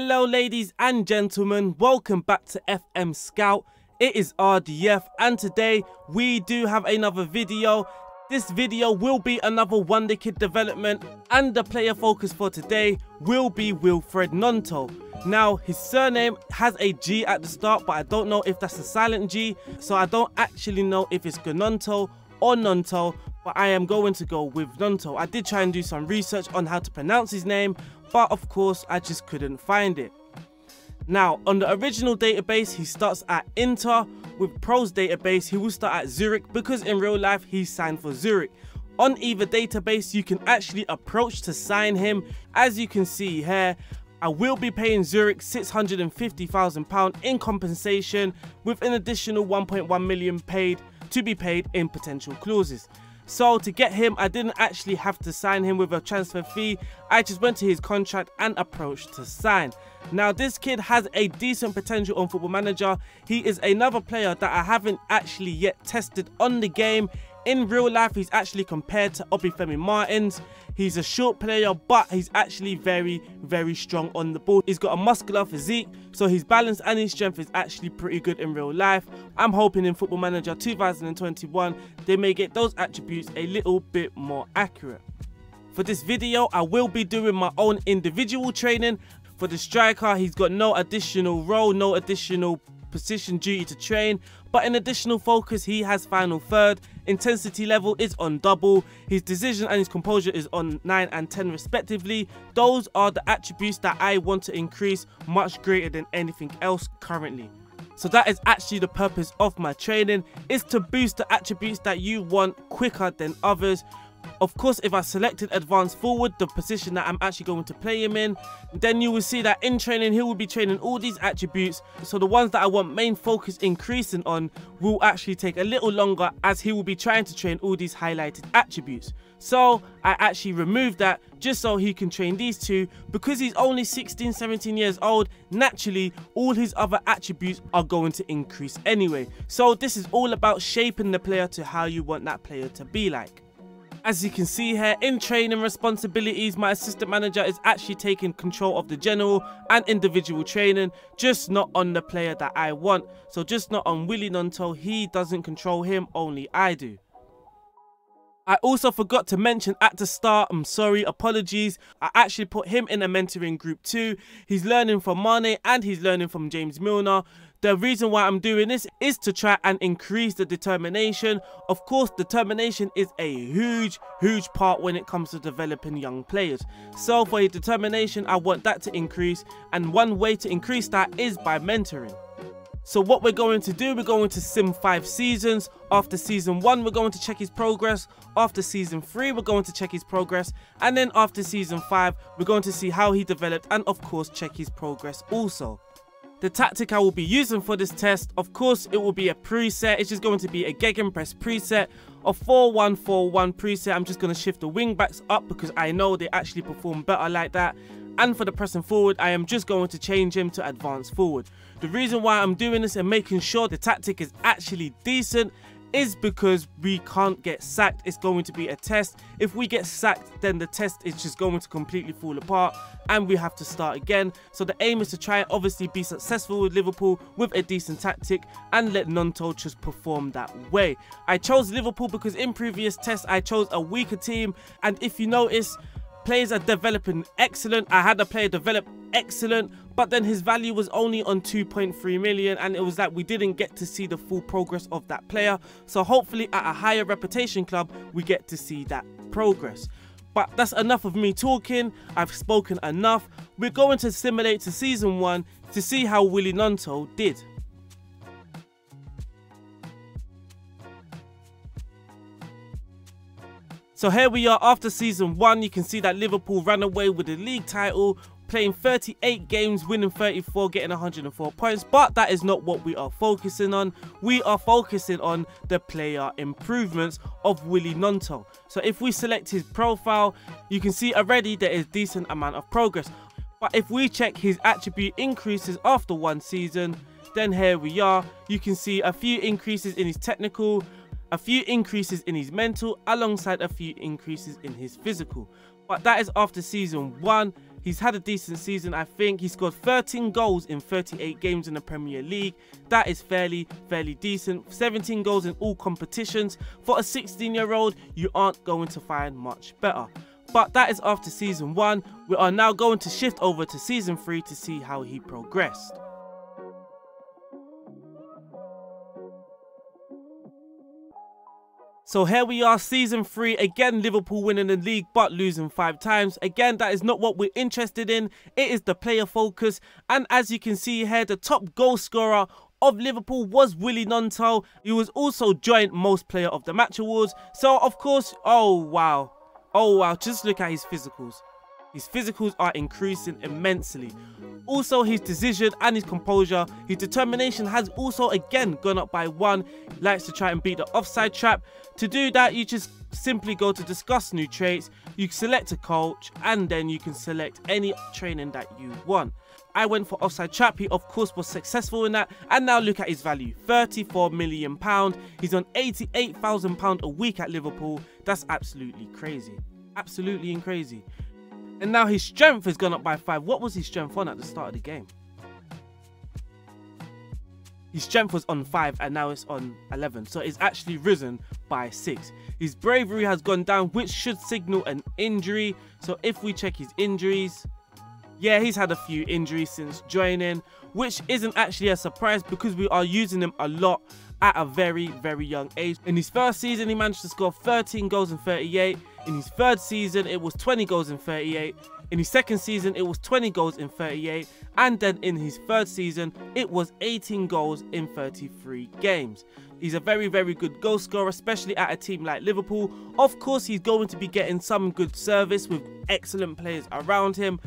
Hello, ladies and gentlemen. Welcome back to FM Scout. It is RDF, and today we do have another video. This video will be another Wonder Kid development, and the player focus for today will be Wilfried Gnonto. Now, his surname has a G at the start, but I don't know if that's a silent G, so I don't actually know if it's Gnonto or Nonto, but I am going to go with Gnonto. I did try and do some research on how to pronounce his name, but of course I just couldn't find it. Now, on the original database, he starts at Inter. With Pro's database, he will start at Zurich because in real life, he signed for Zurich. On either database, you can actually approach to sign him. As you can see here, I will be paying Zurich £650,000 in compensation with an additional 1.1 million paid to be paid in potential clauses. So to get him, I didn't actually have to sign him with a transfer fee. I just went to his contract and approached to sign. Now this kid has a decent potential on Football Manager. He is another player that I haven't actually yet tested on the game. In real life, he's actually compared to Obafemi Martins. He's a short player, but he's actually very, very strong on the ball. He's got a muscular physique, so his balance and his strength is actually pretty good in real life. I'm hoping in Football Manager 2021, they may get those attributes a little bit more accurate. For this video, I will be doing my own individual training. For the striker, he's got no additional role, no additional position duty to train, but an additional focus, he has final third. Intensity level is on double. His decision and his composure is on 9 and 10 respectively. Those are the attributes that I want to increase much greater than anything else currently. So that is actually the purpose of my training, is to boost the attributes that you want quicker than others of course, if I selected advanced forward, the position that I'm actually going to play him in, then you will see that in training, he will be training all these attributes. So the ones that I want main focus increasing on will actually take a little longer as he will be trying to train all these highlighted attributes. So I actually removed that just so he can train these two because he's only 16, 17 years old. Naturally, all his other attributes are going to increase anyway. So this is all about shaping the player to how you want that player to be like. As you can see here, in training responsibilities, my assistant manager is actually taking control of the general and individual training, just not on the player that I want. So just not on Willy Gnonto, he doesn't control him, only I do. I also forgot to mention at the start, I'm sorry, apologies. I actually put him in a mentoring group too. He's learning from Mane and he's learning from James Milner. The reason why I'm doing this is to try and increase the determination. Of course, determination is a huge, huge part when it comes to developing young players. So for your determination, I want that to increase. And one way to increase that is by mentoring. So what we're going to do, we're going to sim 5 seasons. After season 1, we're going to check his progress. After season 3, we're going to check his progress. And then after season 5, we're going to see how he developed and of course check his progress also. The tactic I will be using for this test, of course, it will be a preset. It's just going to be a Gegenpress preset, a 4-1-4-1 preset. I'm just going to shift the wing backs up because I know they actually perform better like that. And for the pressing forward, I am just going to change him to advance forward. The reason why I'm doing this and making sure the tactic is actually decent is because we can't get sacked. It's going to be a test. If we get sacked, then the test is just going to completely fall apart and we have to start again. So the aim is to try and obviously be successful with Liverpool with a decent tactic and let Gnonto just perform that way. I chose Liverpool because in previous tests I chose a weaker team and if you notice, players are developing excellent. I had a player develop excellent, but then his value was only on 2.3 million and it was that we didn't get to see the full progress of that player. So hopefully at a higher reputation club, we get to see that progress. But that's enough of me talking. I've spoken enough. We're going to simulate to season one to see how Willy Gnonto did. So here we are after season one. You can see that Liverpool ran away with the league title, playing 38 games, winning 34, getting 104 points. But that is not what we are focusing on. We are focusing on the player improvements of Willy Gnonto. So if we select his profile, you can see already there is decent amount of progress. But if we check his attribute increases after one season, then here we are. You can see a few increases in his technical, a few increases in his mental alongside a few increases in his physical. But that is after season 1. He's had a decent season, I think. He scored 13 goals in 38 games in the Premier League. That is fairly, fairly decent. 17 goals in all competitions. For a 16 year old, you aren't going to find much better. But that is after season 1. We are now going to shift over to season 3 to see how he progressed. So here we are, season three. Again, Liverpool winning the league but losing five times. Again, that is not what we're interested in. It is the player focus. And as you can see here, the top goal scorer of Liverpool was Willy Gnonto. He was also joint most player of the match awards. So, of course, oh wow. Oh wow, just look at his physicals. His physicals are increasing immensely. Also, his decision and his composure, his determination has also again gone up by one. He likes to try and beat the offside trap. To do that, you just simply go to discuss new traits, you select a coach, and then you can select any training that you want. I went for offside trap, he of course was successful in that, and now look at his value, 34 million pound. He's on 88,000 pound a week at Liverpool. That's absolutely crazy. Absolutely crazy. And now his strength has gone up by 5. What was his strength on at the start of the game? His strength was on 5 and now it's on 11. So it's actually risen by 6. His bravery has gone down which should signal an injury. So if we check his injuries, yeah, he's had a few injuries since joining, which isn't actually a surprise because we are using him a lot at a very, very young age. In his first season, he managed to score 13 goals in 38. In his third season, it was 20 goals in 38. In his second season, it was 20 goals in 38. And then in his third season, it was 18 goals in 33 games. He's a very, very good goal scorer, especially at a team like Liverpool. Of course, he's going to be getting some good service with excellent players around him.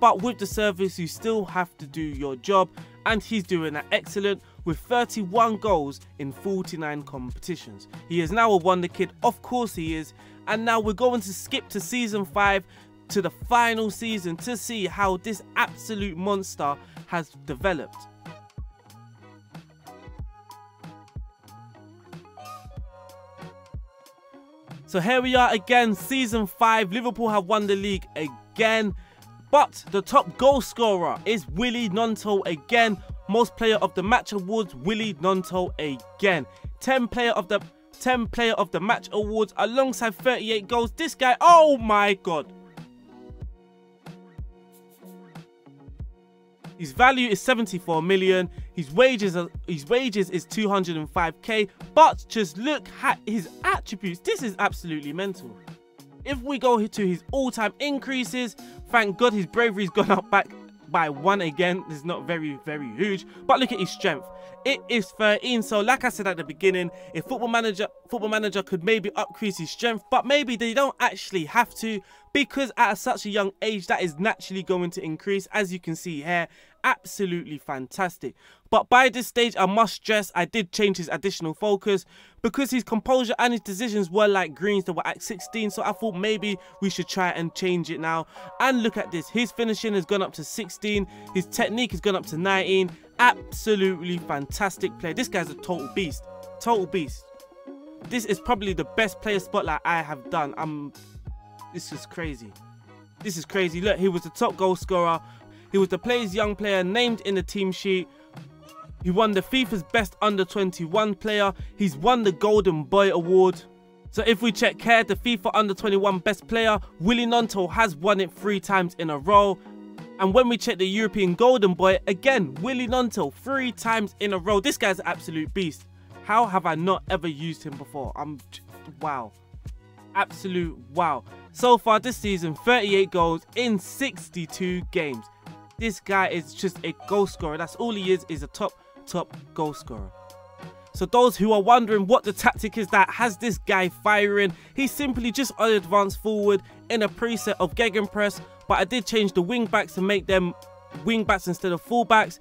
But with the service, you still have to do your job. And he's doing that excellent with 31 goals in 49 competitions. He is now a wonder kid, of course he is. And now we're going to skip to season 5 to the final season to see how this absolute monster has developed. So here we are again, season 5. Liverpool have won the league again. But the top goal scorer is Willy Gnonto again most player of the match awards, Willy Gnonto again. 10 player of the 10 player of the match awards alongside 38 goals. This guy, oh my god. His value is 74 million. His wages are, his wages is 205k. But just look at his attributes. This is absolutely mental. If we go to his all-time increases, thank God his bravery's gone up back by one again. It's not very, very huge. But look at his strength. It is 13. So like I said at the beginning, if Football Manager Football Manager could maybe increase his strength, but maybe they don't actually have to because at such a young age that is naturally going to increase as you can see here absolutely fantastic. But by this stage, I must stress I did change his additional focus because his composure and his decisions were like greens that were at 16. So I thought maybe we should try and change it now. And look at this. His finishing has gone up to 16. His technique has gone up to 19. Absolutely fantastic player. This guy's a total beast. Total beast. This is probably the best player spotlight I have done. I'm. This is crazy. This is crazy. Look, he was the top goal scorer he was the player's young player named in the team sheet. He won the FIFA's best under 21 player. He's won the Golden Boy Award. So if we check here, the FIFA under 21 best player, Willy Gnonto has won it three times in a row. And when we check the European Golden Boy, again, Willy Gnonto three times in a row. This guy's an absolute beast. How have I not ever used him before? I'm, wow. Absolute wow. So far this season, 38 goals in 62 games. This guy is just a goal scorer. That's all he is, is a top, top goal scorer. So those who are wondering what the tactic is that has this guy firing, he's simply just advanced forward in a preset of Gegenpress, but I did change the wing backs to make them wing backs instead of full backs.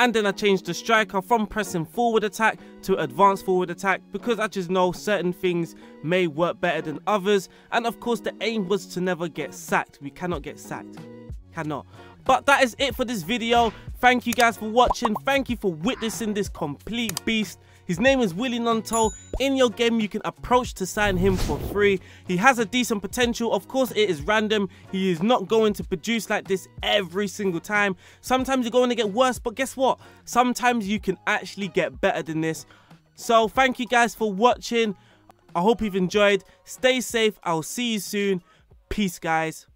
And then I changed the striker from pressing forward attack to advanced forward attack because I just know certain things may work better than others. And of course the aim was to never get sacked. We cannot get sacked. Cannot. But that is it for this video. Thank you guys for watching. Thank you for witnessing this complete beast. His name is Willie Gnonto. In your game, you can approach to sign him for free. He has a decent potential. Of course, it is random. He is not going to produce like this every single time. Sometimes you're going to get worse, but guess what? Sometimes you can actually get better than this. So thank you guys for watching. I hope you've enjoyed. Stay safe. I'll see you soon. Peace, guys.